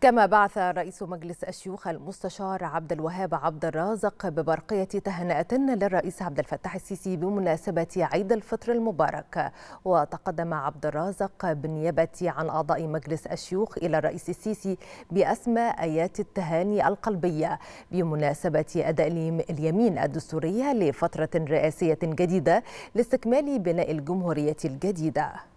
كما بعث رئيس مجلس الشيوخ المستشار عبد الوهاب عبد الرازق ببرقية تهنئة للرئيس عبد الفتاح السيسي بمناسبة عيد الفطر المبارك. وتقدم عبد الرازق بالنيابة عن أعضاء مجلس الشيوخ إلى الرئيس السيسي بأسمى آيات التهاني القلبية بمناسبة أداء اليمين الدستورية لفترة رئاسية جديدة لاستكمال بناء الجمهورية الجديدة.